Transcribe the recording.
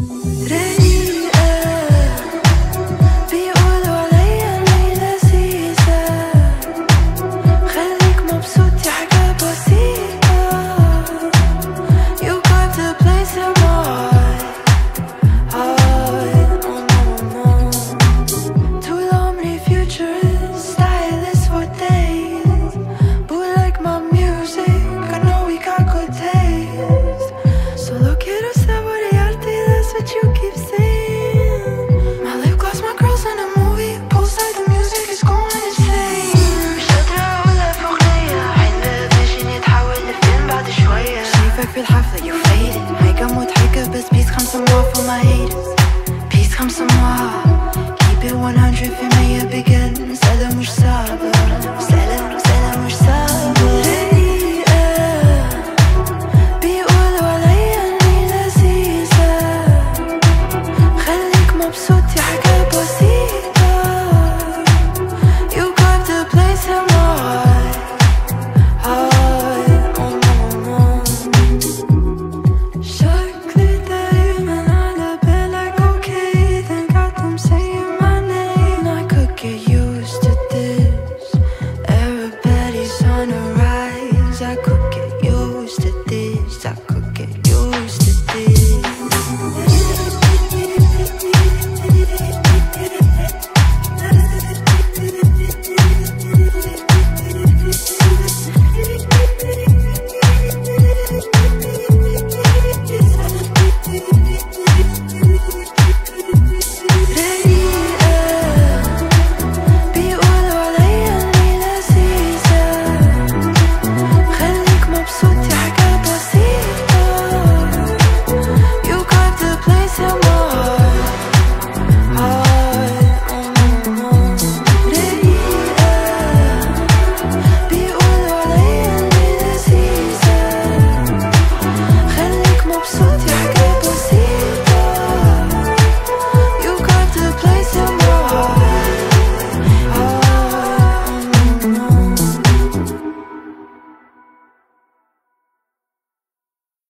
Re de.